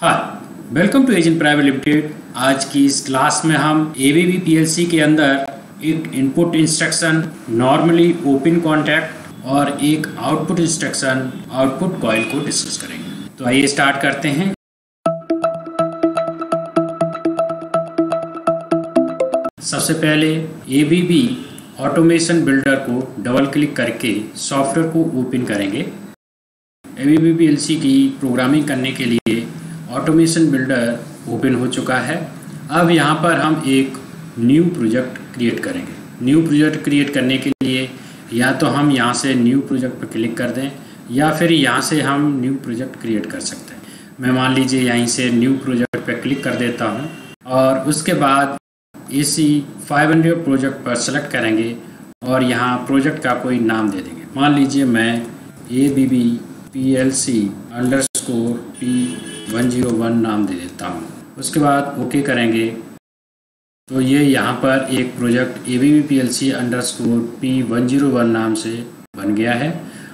Hi welcome to agent private limited आज की इस क्लास में हम ए बी पीएलसी के अंदर एक input instruction normally open contact और एक आउटपुट इंस्ट्रक्शन आउटपुट कॉइल को डिस्कस करेंगे। तो आइए स्टार्ट करते हैं। सबसे पहले A B B automation builder को डबल क्लिक करके सॉफ्टवेयर को ओपन करेंगे। ए बी बी की प्रोग्रामिंग करने के लिए ऑटोमेशन बिल्डर ओपन हो चुका है। अब यहाँ पर हम एक न्यू प्रोजेक्ट क्रिएट करेंगे। न्यू प्रोजेक्ट क्रिएट करने के लिए या तो हम यहाँ से न्यू प्रोजेक्ट पर क्लिक कर दें या फिर यहाँ से हम न्यू प्रोजेक्ट क्रिएट कर सकते हैं। मैं मान लीजिए यहीं से न्यू प्रोजेक्ट पर क्लिक कर देता हूँ और उसके बाद A C five hundred project पर सेलेक्ट करेंगे और यहाँ प्रोजेक्ट का कोई नाम दे देंगे। मान लीजिए मैं A B B P L C underscore P one zero one नाम दे देता हूँ। उसके बाद ओके करेंगे। तो ये यहाँ पर एक project A B B P L C underscore P one zero one नाम से बन गया है।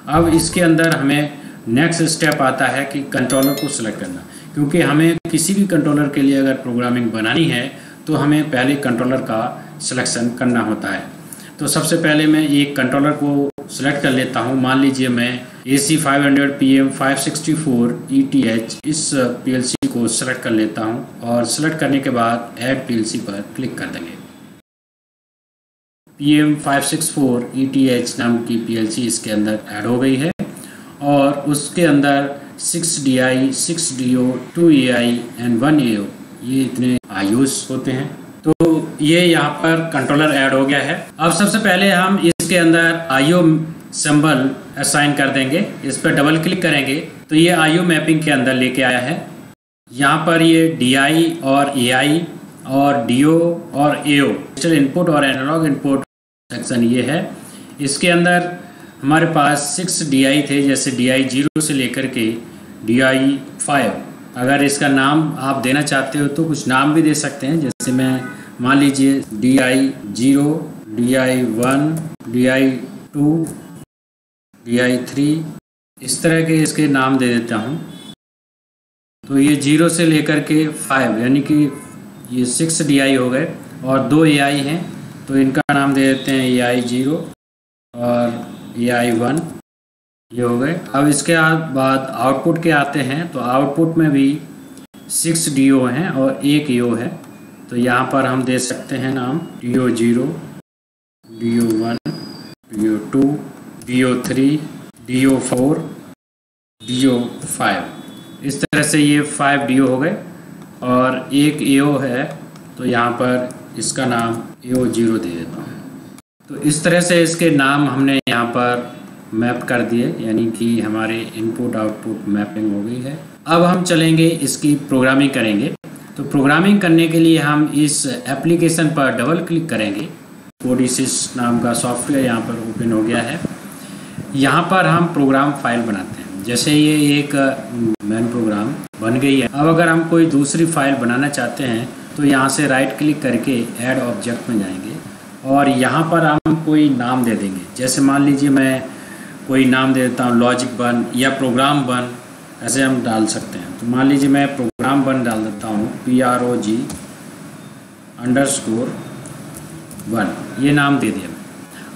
अब इसके अंदर हमें नेक्स्ट स्टेप आता है कि कंट्रोलर को सिलेक्ट करना। क्योंकि हमें किसी भी कंट्रोलर के लिए अगर प्रोग्रामिंग बनानी है तो हमें पहले कंट्रोलर का सिलेक्शन करना होता है। तो सबसे पहले मैं एक कंट्रोलर को सिलेक्ट कर लेता हूँ। मान लीजिए मैं A C five hundred P M five sixty four E T H इस पी एल सी को सिलेक्ट कर लेता हूँ और सिलेक्ट करने के बाद ऐड पी एल सी पर क्लिक कर देंगे। P M five six four E T H नाम की पी एल सी इसके अंदर ऐड हो गई है और उसके अंदर six D I six D O two A I and one A O ये इतने आयुष होते हैं। तो ये यहाँ पर कंट्रोलर ऐड हो गया है। अब सबसे पहले हम इसके अंदर आईओ सिंबल असाइन कर देंगे। इस पर डबल क्लिक करेंगे। तो ये आईओ मैपिंग के अंदर लेके आया है। यहाँ पर ये डीआई और एआई और डीओ और ए इनपुट और एनालॉग इनपुट सेक्शन ये है। इसके अंदर हमारे पास सिक्स डी थे, जैसे डी ज़ीरो से लेकर के डी आई फाइव अगर इसका नाम आप देना चाहते हो तो कुछ नाम भी दे सकते हैं। जैसे मैं, मान लीजिए D I zero D I one D I two D I three, इस तरह के इसके नाम दे देता हूँ। तो ये ज़ीरो से लेकर के फाइव, यानी कि ये सिक्स डी आई हो गए और दो ए आई हैं। तो इनका नाम दे देते हैं ए आई ज़ीरो और ए आई वन। ये हो गए। अब इसके बाद आउटपुट के आते हैं तो आउटपुट में भी सिक्स डी ओ हैं और एक ई है। तो यहाँ पर हम दे सकते हैं नाम D O zero D O one D O two D O three D O four D O five. इस तरह से ये फाइव डी ओ हो गए और एक ए ओ है तो यहाँ पर इसका नाम ए ओ ज़ीरो दे देता हूँ। तो इस तरह से इसके नाम हमने यहाँ पर मैप कर दिए, यानी कि हमारे इनपुट आउटपुट मैपिंग हो गई है। अब हम चलेंगे, इसकी प्रोग्रामिंग करेंगे। तो प्रोग्रामिंग करने के लिए हम इस एप्लीकेशन पर डबल क्लिक करेंगे। कोडिसिस नाम का सॉफ्टवेयर यहाँ पर ओपन हो गया है। यहाँ पर हम प्रोग्राम फ़ाइल बनाते हैं। जैसे ये एक मैन प्रोग्राम बन गई है। अब अगर हम कोई दूसरी फ़ाइल बनाना चाहते हैं तो यहाँ से राइट क्लिक करके ऐड ऑब्जेक्ट में जाएँगे। और यहाँ पर हम कोई नाम दे देंगे। जैसे मान लीजिए मैं कोई नाम दे देता हूँ लॉजिक बन या प्रोग्राम बन, ऐसे हम डाल सकते हैं। तो मान लीजिए मैं प्रोग्राम बन डाल देता हूँ P R O G underscore one ये नाम दे दिया।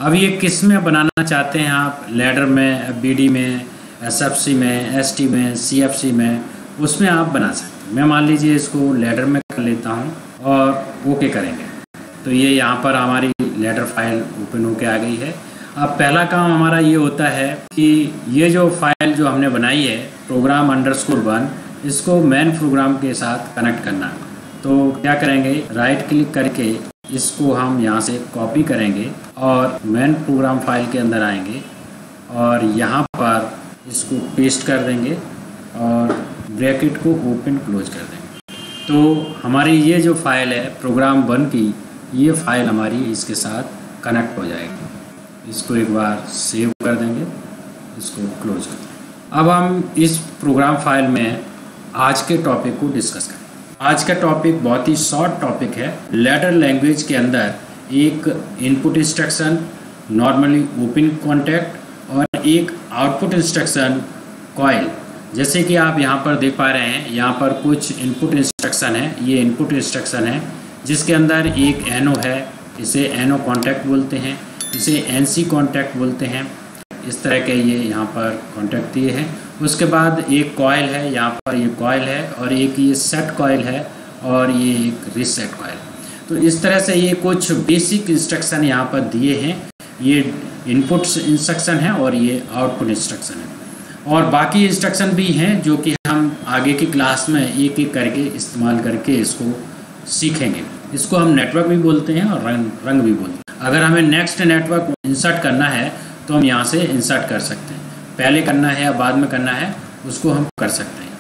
अब ये किसमें बनाना चाहते हैं आप? लेडर में बी डी में एस एफ़ सी में एस टी में सी एफ़ सी में, उसमें आप बना सकते हैं। मैं मान लीजिए इसको लेडर में कर लेता हूँ और ओके करेंगे। तो ये यहाँ पर हमारी लेटर फ़ाइल ओपन होके आ गई है। अब पहला काम हमारा ये होता है कि ये जो फ़ाइल जो हमने बनाई है प्रोग्राम अंडरस्कोर वन इसको मेन प्रोग्राम के साथ कनेक्ट करना। तो क्या करेंगे? राइट क्लिक करके इसको हम यहाँ से कॉपी करेंगे और मेन प्रोग्राम फ़ाइल के अंदर आएँगे और यहाँ पर इसको पेस्ट कर देंगे और ब्रैकेट को ओपन क्लोज कर देंगे। तो हमारी ये जो फ़ाइल है प्रोग्राम वन की, ये फ़ाइल हमारी इसके साथ कनेक्ट हो जाएगी। इसको एक बार सेव कर देंगे, इसको क्लोज कर देंगे। अब हम इस प्रोग्राम फ़ाइल में आज के टॉपिक को डिस्कस करें आज का टॉपिक बहुत ही शॉर्ट टॉपिक है। लेटर लैंग्वेज के अंदर एक input instruction normally open contact और एक आउटपुट इंस्ट्रक्शन कॉयल जैसे कि आप यहाँ पर देख पा रहे हैं, यहाँ पर कुछ इनपुट इंस्ट्रक्शन है, ये इनपुट इंस्ट्रक्शन है, जिसके अंदर एक एनो है, इसे एनो कॉन्टैक्ट बोलते हैं। इसे एन सी कॉन्टैक्ट बोलते हैं। इस तरह के ये यहाँ पर कॉन्टैक्ट दिए हैं। उसके बाद एक कॉयल है, यहाँ पर ये कॉयल है और एक ये सेट कॉयल है और ये एक रिसेट कॉयल तो इस तरह से ये कुछ बेसिक इंस्ट्रक्शन यहाँ पर दिए हैं। ये इनपुट इंस्ट्रक्शन है और ये आउटपुट इंस्ट्रक्शन है। और बाकी इंस्ट्रक्शन भी हैं जो कि हम आगे की क्लास में एक एक करके इस्तेमाल करके इसको सीखेंगे। इसको हम नेटवर्क भी बोलते हैं और रंग रंग भी बोलते हैं। अगर हमें नेक्स्ट नेटवर्क इंसर्ट करना है तो हम यहाँ से इंसर्ट कर सकते हैं। पहले करना है या बाद में करना है, उसको हम कर सकते हैं।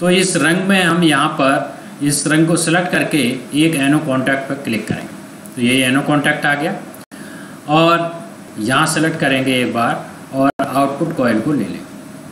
तो इस रंग में हम यहाँ पर इस रंग को सिलेक्ट करके एक एनो कॉन्टैक्ट पर क्लिक करेंगे। तो ये एनो कॉन्टैक्ट आ गया। और यहाँ सेलेक्ट करेंगे एक बार और आउटपुट कॉयल को ले लें।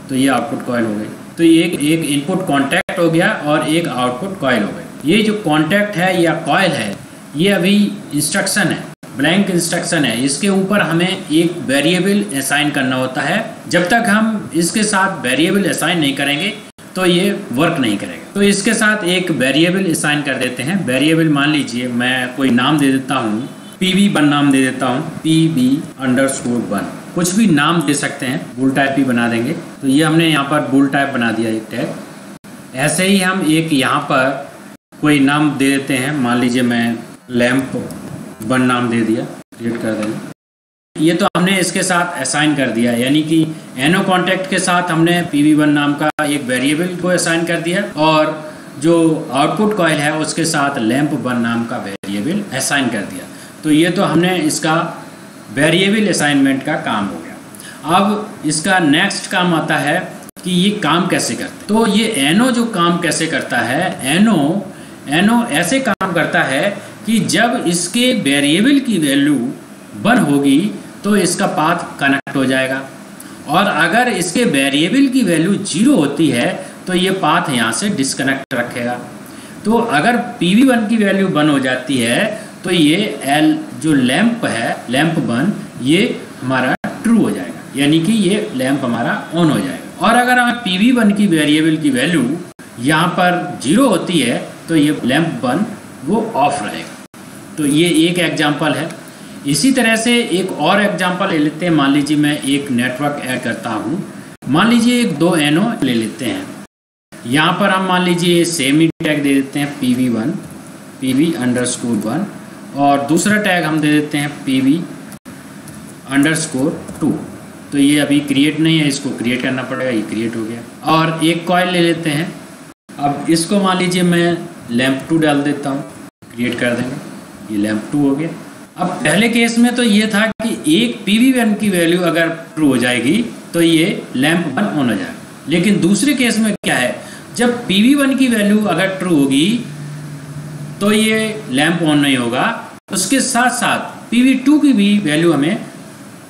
तो ये आउटपुट कॉयल हो गई। तो एक एक इनपुट कॉन्टैक्ट हो गया और एक आउटपुट कॉयल हो गई। ये जो कॉन्टैक्ट है या कॉयल है, ये अभी इंस्ट्रक्शन है। ब्लैंक इंस्ट्रक्शन है। इसके ऊपर हमें एक वेरिएबल असाइन करना होता है। जब तक हम इसके साथ वेरिएबल असाइन नहीं करेंगे तो ये वर्क नहीं करेगा। तो इसके साथ एक वेरिएबल असाइन कर देते हैं। वेरिएबल मान लीजिए, मैं कोई नाम दे देता हूँ। पी वी वन नाम दे देता हूँ। P B underscore one. कुछ भी नाम दे सकते हैं। बुल टाइप भी बना देंगे। तो ये हमने यहाँ पर बुल टाइप बना दिया एक टैग ऐसे ही हम एक यहाँ पर कोई नाम दे देते हैं। मान लीजिए मैं लैम्प वन नाम दे दिया क्रिएट कर देंगे ये तो हमने इसके साथ असाइन कर दिया, यानी कि एनो कॉन्टेक्ट के साथ हमने पी वी वन नाम का एक वेरिएबल को असाइन कर दिया, और जो आउटपुट कॉयल है उसके साथ लैम्प वन नाम का वेरिएबल असाइन कर दिया। तो ये तो हमने इसका वेरिएबल असाइनमेंट का काम हो गया। अब इसका नेक्स्ट काम आता है कि ये काम कैसे करता तो ये एनो जो काम कैसे करता है एनो एनो ऐसे काम करता है कि जब इसके वेरिएबल की वैल्यू वन होगी तो इसका पाथ कनेक्ट हो जाएगा। और अगर इसके वेरिएबल की वैल्यू ज़ीरो होती है तो ये पाथ यहाँ से डिस्कनेक्ट रखेगा। तो अगर पी वी वन की वैल्यू वन हो जाती है तो ये एल जो लैंप है लैंप वन ये हमारा ट्रू हो जाएगा। यानी कि ये लैंप हमारा ऑन हो जाएगा। और अगर हमें पी वी वन की वेरिएबल की वैल्यू यहाँ पर ज़ीरो होती है तो ये लैंप वन वो ऑफ़ रहेगा। तो ये एक एग्ज़ाम्पल है। इसी तरह से एक और एग्ज़ाम्पल ले लेते हैं। मान लीजिए मैं एक नेटवर्क ऐड करता हूँ। मान लीजिए एक दो एनो ले लेते हैं। यहाँ पर हम मान लीजिए सेमी टैग दे देते हैं P V one P V underscore one और दूसरा टैग हम दे देते हैं P V underscore two तो ये अभी क्रिएट नहीं है, इसको क्रिएट करना पड़ेगा, ये क्रिएट हो गया। और एक कॉयल ले लेते हैं। अब इसको मान लीजिए मैं लैम्प टू डाल देता हूँ। क्रिएट कर देंगे। ये लैम्प टू हो गया। अब पहले केस में तो ये था कि एक पी वी वन की वैल्यू अगर ट्रू हो जाएगी तो ये लैम्प वन ऑन हो जाएगा। लेकिन दूसरे केस में क्या है? जब पी वी वन की वैल्यू अगर ट्रू होगी तो ये लैम्प ऑन नहीं होगा। उसके साथ साथ पी वी टू की भी वैल्यू हमें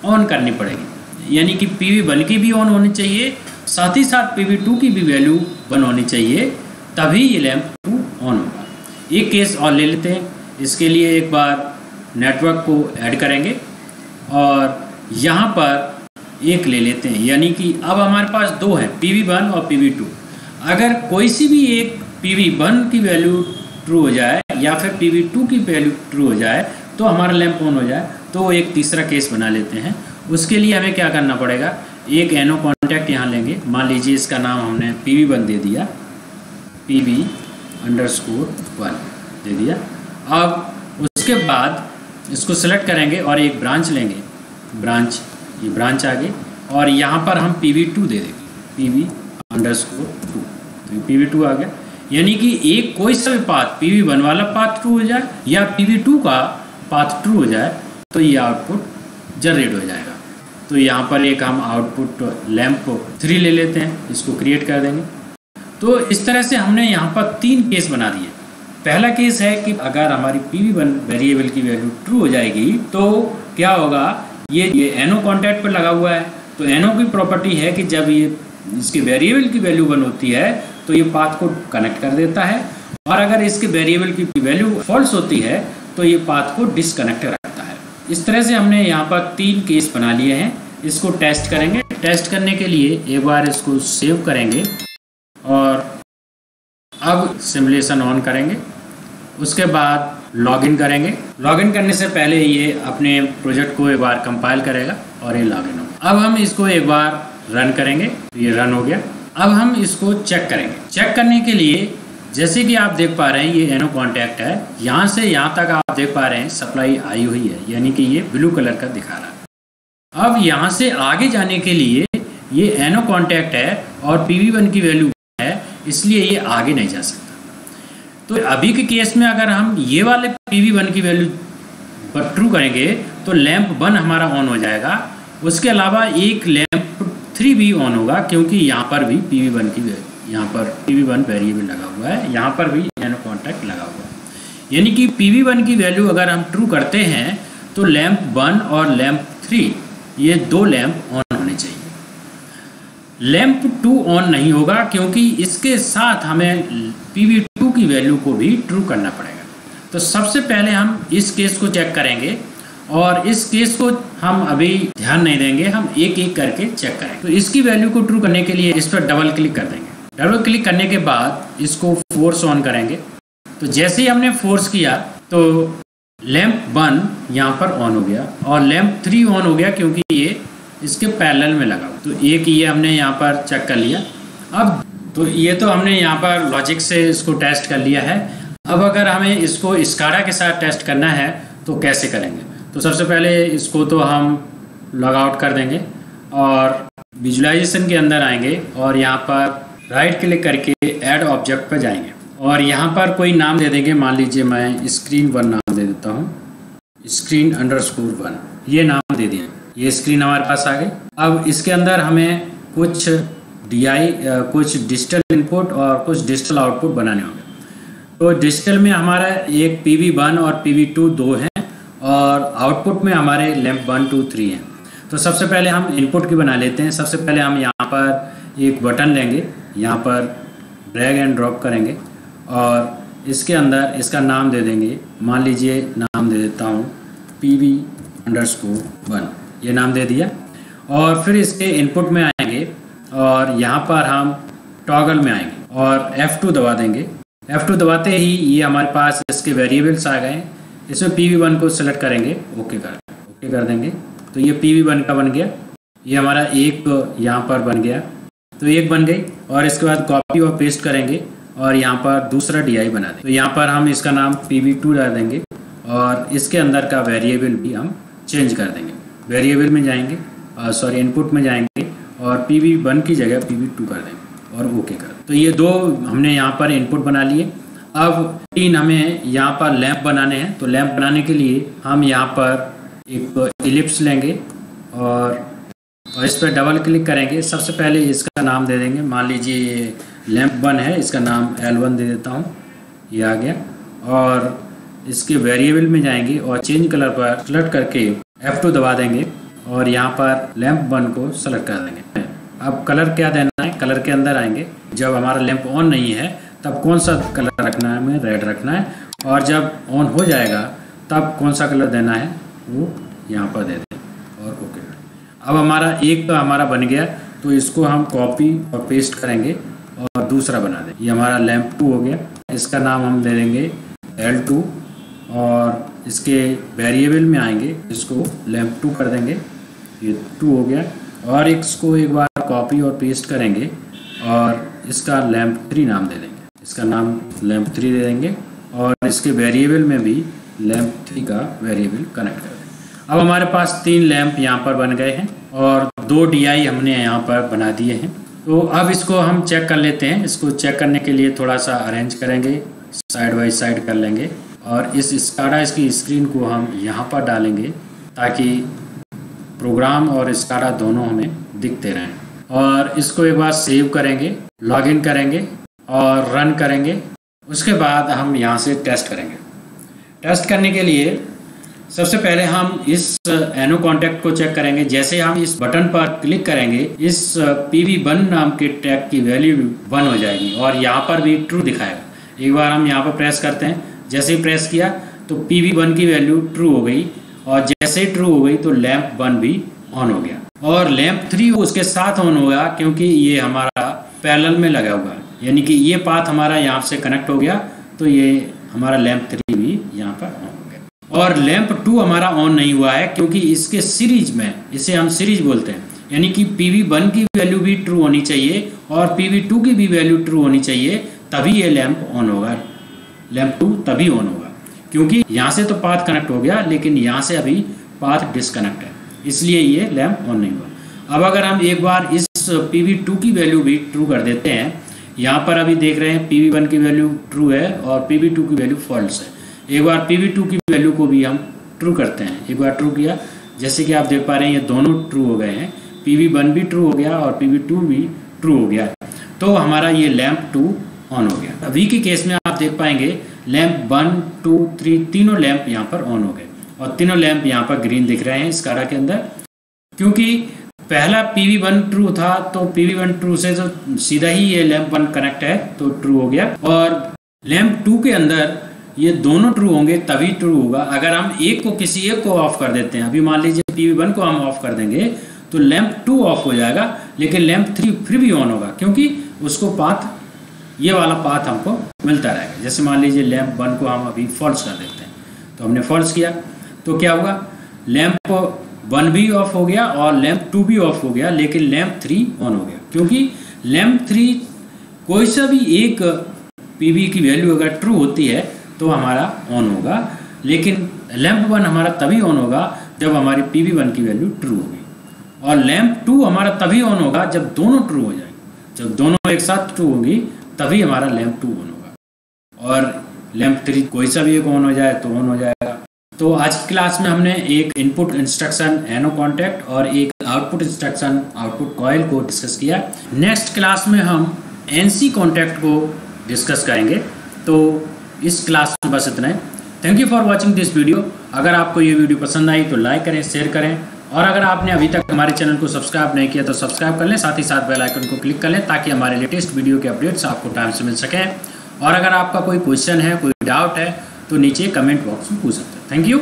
ऑन करनी पड़ेगी। यानी कि पी वी वन की भी ऑन होनी चाहिए, साथ ही साथ पी वी टू की भी वैल्यू वन होनी चाहिए, तभी ये लैम्प टू ऑन होगा। एक केस और ले लेते हैं। इसके लिए एक बार नेटवर्क को ऐड करेंगे और यहाँ पर एक ले लेते हैं। यानी कि अब हमारे पास दो हैं पी वी वन और पी वी टू अगर कोई सी भी एक पी वी वन की वैल्यू ट्रू हो जाए या फिर पी वी टू की वैल्यू ट्रू हो जाए तो हमारा लैंप ऑन हो जाए तो वो एक तीसरा केस बना लेते हैं। उसके लिए हमें क्या करना पड़ेगा? एक एनो कॉन्टैक्ट यहाँ लेंगे। मान लीजिए इसका नाम हमने पी वी वन दे दिया। P V underscore one दे दिया। अब उसके बाद इसको सेलेक्ट करेंगे और एक ब्रांच लेंगे। ब्रांच ये ब्रांच आ गई और यहाँ पर हम पी वी टू दे देंगे। P V underscore two तो पी वी टू आ गया। यानी कि एक कोई सा भी पाथ पी वी वन वाला पाथ ट्रू हो जाए या पी वी टू का पाथ ट्रू हो जाए तो ये आउटपुट जनरेट हो जाएगा। तो यहाँ पर एक हम आउटपुट लैम्प थ्री ले लेते हैं, इसको क्रिएट कर देंगे। तो इस तरह से हमने यहाँ पर तीन केस बना दिए। पहला केस है कि अगर हमारी पी वी वन वेरिएबल की वैल्यू ट्रू हो जाएगी तो क्या होगा? ये ये एनो कॉन्टैक्ट पर लगा हुआ है। तो एनो की प्रॉपर्टी है कि जब ये, इसके वेरिएबल की वैल्यू वन होती है तो ये पाथ को कनेक्ट कर देता है। और अगर इसके वेरिएबल की वैल्यू फॉल्स होती है तो ये पाथ को डिसकनेक्ट रखता है। इस तरह से हमने यहाँ पर तीन केस बना लिए हैं। इसको टेस्ट करेंगे। टेस्ट करने के लिए एक बार इसको सेव करेंगे और अब सिमुलेशन ऑन करेंगे। उसके बाद लॉगिन करेंगे। लॉगिन करने से पहले ये अपने प्रोजेक्ट को एक बार कंपाइल करेगा और ये लॉगिन होगा। अब हम इसको एक बार रन करेंगे। ये रन हो गया। अब हम इसको चेक करेंगे। चेक करने के लिए जैसे कि आप देख पा रहे हैं, ये एनो कॉन्टैक्ट है। यहाँ से यहाँ तक आप देख पा रहे हैं सप्लाई आई हुई है। यानी कि ये ब्लू कलर का दिखा रहा है। अब यहाँ से आगे जाने के लिए ये एनो कॉन्टैक्ट है और पी वन की वैल्यू है, इसलिए ये आगे नहीं जा सकता। तो अभी के केस में अगर हम ये वाले पी वी वन की वैल्यू पर ट्रू करेंगे तो लैंप वन हमारा ऑन हो जाएगा। उसके अलावा एक लैंप थ्री भी ऑन होगा, क्योंकि यहाँ पर भी पी वी वन की यहाँ पर पी वी वन वेरिएबल लगा हुआ है। यहाँ पर भी एनो कॉन्टैक्ट लगा हुआ है। यानी कि पी वी वन की वैल्यू अगर हम ट्रू करते हैं तो लैंप वन और लैंप थ्री ये दो लैंप ऑन होने चाहिए। लैंप टू ऑन नहीं होगा, क्योंकि इसके साथ हमें पी वी की वैल्यू को भी ट्रू करना पड़ेगा। तो सबसे पहले हम इस केस को चेक करेंगे और इस केस को हम अभी ध्यान नहीं देंगे, हम एक एक करके चेक करेंगे। तो इसकी वैल्यू को ट्रू करने के लिए इस पर डबल क्लिक कर देंगे। डबल क्लिक करने के बाद इसको फोर्स ऑन करेंगे। तो जैसे ही हमने फोर्स किया तो लैंप वन यहाँ पर ऑन हो गया और लैंप थ्री ऑन हो गया क्योंकि ये इसके पैरेलल में लगा तो एक ये हमने यहाँ पर चेक कर लिया। अब तो ये तो हमने यहाँ पर लॉजिक से इसको टेस्ट कर लिया है। अब अगर हमें इसको स्काडा के साथ टेस्ट करना है तो कैसे करेंगे? तो सबसे पहले इसको तो हम लॉग आउट कर देंगे और विजुलाइजेशन के अंदर आएँगे और यहाँ पर राइट क्लिक करके ऐड ऑब्जेक्ट पर जाएँगे। और यहाँ पर कोई नाम दे देंगे। मान लीजिए मैं स्क्रीन वन नाम दे देता हूँ। स्क्रीन अंडर स्कोर वन ये नाम दे दिए। ये स्क्रीन हमारे पास आ गई। अब इसके अंदर हमें कुछ डी कुछ डिजिटल इनपुट और कुछ डिजिटल आउटपुट बनाने होंगे। तो डिजिटल में हमारा एक पी वी वन और पी वी टू दो हैं और आउटपुट में हमारे लैंप वन टू थ्री हैं। तो सबसे पहले हम इनपुट की बना लेते हैं। सबसे पहले हम यहाँ पर एक बटन लेंगे। यहाँ पर ड्रैग एंड ड्रॉप करेंगे और इसके अंदर इसका नाम दे देंगे। मान लीजिए नाम दे देता हूँ पी वी अंडर वन ये नाम दे दिया। और फिर इसके इनपुट में आएँगे और यहाँ पर हम टॉगल में आएँगे और F2 दबा देंगे। F2 दबाते ही ये हमारे पास इसके वेरिएबल्स आ गए। इसमें पी वी वन को सेलेक्ट करेंगे। ओके कर ओके कर देंगे। तो ये पी वी वन का बन गया। ये हमारा एक यहाँ पर बन गया। तो एक बन गई और इसके बाद कॉपी और पेस्ट करेंगे और यहाँ पर दूसरा डी आई बना देंगे। तो यहाँ पर हम इसका नाम पी वी टू डाल देंगे और इसके अंदर का वेरिएबल भी हम चेंज कर देंगे। वेरिएबल में जाएँगे सॉरी इनपुट में जाएँगे। और पी वी वन की जगह पी वी टू कर देंगे और ओके कर तो ये दो हमने यहाँ पर इनपुट बना लिए। अब तीन हमें यहाँ पर लैंप बनाने हैं। तो लैंप बनाने के लिए हम यहाँ पर एक इलिप्स लेंगे और और इस पर डबल क्लिक करेंगे। सबसे पहले इसका नाम दे देंगे। मान लीजिए ये लैंप वन है। इसका नाम एल वन दे देता हूँ। ये आ गया। और इसके वेरिएबल में जाएँगे और चेंज कलर पर सेलेक्ट करके F2 दबा देंगे और यहाँ पर लैंप वन को सेलेक्ट कर देंगे। अब कलर क्या देना है? कलर के अंदर आएँगे। जब हमारा लैंप ऑन नहीं है, तब कौन सा कलर रखना है? हमें रेड रखना है। और जब ऑन हो जाएगा, तब कौन सा कलर देना है? वो यहाँ पर दे दें। और ओके। अब हमारा एक तो हमारा बन गया तो इसको हम कॉपी और पेस्ट करेंगे और दूसरा बना दें। ये हमारा लैंप टू हो गया। इसका नाम हम दे देंगे एल टू। और इसके वेरिएबल में आएँगे, इसको लैंप टू कर देंगे। ये टू हो गया। और इसको एक बार कॉपी और पेस्ट करेंगे और इसका लैंप थ्री नाम दे देंगे। इसका नाम लैंप थ्री दे देंगे और इसके वेरिएबल में भी लैंप थ्री का वेरिएबल कनेक्ट कर देंगे। अब हमारे पास तीन लैंप यहाँ पर बन गए हैं और दो डीआई हमने यहाँ पर बना दिए हैं। तो अब इसको हम चेक कर लेते हैं। इसको चेक करने के लिए थोड़ा सा अरेंज करेंगे साइड बाई साइड कर लेंगे और इस स्काडा इसकी स्क्रीन को हम यहाँ पर डालेंगे ताकि प्रोग्राम और स्काडा दोनों हमें दिखते रहें। और इसको एक बार सेव करेंगे लॉगिन करेंगे और रन करेंगे। उसके बाद हम यहाँ से टेस्ट करेंगे। टेस्ट करने के लिए सबसे पहले हम इस एनो कॉन्टैक्ट को चेक करेंगे। जैसे हम इस बटन पर क्लिक करेंगे, इस पी वी वन नाम के टैग की वैल्यू वन हो जाएगी और यहाँ पर भी ट्रू दिखाएगा। एक बार हम यहाँ पर प्रेस करते हैं। जैसे ही प्रेस किया तो पी वी वन की वैल्यू ट्रू हो गई। और जैसे ही ट्रू हो गई तो लैंप वन भी ऑन हो गया। और लैंप थ्री उसके साथ ऑन होगा क्योंकि ये हमारा पैरेलल में लगा हुआ है। यानी कि ये पाथ हमारा यहाँ से कनेक्ट हो गया तो ये हमारा लैंप थ्री भी यहाँ पर ऑन हो गया। और लैंप टू हमारा ऑन नहीं हुआ है क्योंकि इसके सीरीज़ में, इसे हम सीरीज़ बोलते हैं। यानी कि पी वी वन की वैल्यू भी ट्रू होनी चाहिए और पी वी टू की भी वैल्यू ट्रू होनी चाहिए, तभी ये लैंप ऑन होगा। लैंप टू तभी ऑन होगा। क्योंकि यहाँ से तो पाथ कनेक्ट हो गया, लेकिन यहाँ से अभी पाथ डिसकनेक्ट है। इसलिए ये लैम्प ऑन नहीं हुआ। अब अगर हम एक बार इस पी वी टू की वैल्यू भी ट्रू कर देते हैं, यहाँ पर अभी देख रहे हैं पी वी वन की वैल्यू ट्रू है और पी वी टू की वैल्यू फॉल्स है। एक बार पी वी टू की वैल्यू को भी हम ट्रू करते हैं। एक बार ट्रू किया, जैसे कि आप देख पा रहे हैं, ये दोनों ट्रू हो गए हैं। पी भी ट्रू हो गया और पी भी ट्रू हो गया। तो हमारा ये लैम्प टू ऑन हो गया। वी के केस में आप देख पाएँगे लैम्प वन, टू, थ्री, तीनों लैम्प यहाँ पर ऑन हो गए। और तीनों लैम्प यहाँ पर ग्रीन दिख रहे हैं इस कारा के अंदर। क्योंकि पहला पी वी वन ट्रू था तो पी वी वन ट्रू से तो सीधा ही ये लैंप वन कनेक्ट है तो ट्रू हो गया। और लैंप टू के अंदर ये दोनों ट्रू होंगे, तभी ट्रू होगा। अगर हम एक को किसी एक को ऑफ़ कर देते हैं, अभी मान लीजिए पी वी वन को हम ऑफ़ कर देंगे तो लैंप टू ऑफ़ हो जाएगा, लेकिन लैंप थ्री फिर भी ऑन होगा, क्योंकि उसको पाथ ये वाला पाथ हमको मिलता रहेगा। जैसे मान लीजिए लैंप वन को हम अभी फॉल्स कर देते हैं। तो हमने फॉल्स किया। तो क्या होगा लैंप वन भी ऑफ़ हो गया और लैंप टू भी ऑफ़ हो गया, लेकिन लैंप थ्री ऑन हो गया। क्योंकि लैंप थ्री कोई सा भी एक पीवी की वैल्यू अगर ट्रू होती है तो हमारा ऑन होगा। लेकिन लैंप वन हमारा तभी ऑन होगा जब हमारी पीवी वन की वैल्यू ट्रू होगी। और लैंप टू हमारा तभी ऑन होगा जब दोनों ट्रू हो जाए जब दोनों एक साथ ट्रू होगी तभी हमारा लैंप टू ऑन होगा। और लैंप थ्री कोई सा भी एक ऑन हो जाए तो ऑन हो जाएगा। तो आज की क्लास में हमने एक इनपुट इंस्ट्रक्शन एनो कॉन्टेक्ट और एक आउटपुट इंस्ट्रक्शन आउटपुट कॉयल को डिस्कस किया। नेक्स्ट क्लास में हम एनसी कॉन्टेक्ट को डिस्कस करेंगे। तो इस क्लास में बस इतना है। Thank you for watching this video अगर आपको ये वीडियो पसंद आई तो लाइक करें शेयर करें। और अगर आपने अभी तक हमारे चैनल को सब्सक्राइब नहीं किया तो सब्सक्राइब कर लें, साथ ही साथ बेल आइकन को क्लिक कर लें, ताकि हमारे लेटेस्ट वीडियो के अपडेट्स आपको टाइम से मिल सकें। और अगर आपका कोई क्वेश्चन है, कोई डाउट है तो नीचे कमेंट बॉक्स में पूछ सकते हैं। Thank you